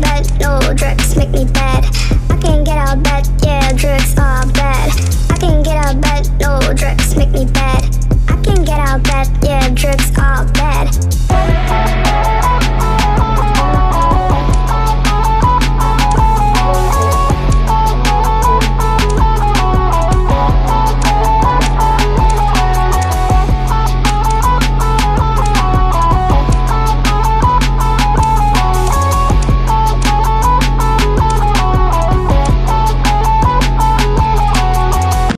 bed, no drugs make me bad. I can get out of bed, yeah, drugs are bad. I can get out of bed, no drugs make me bad.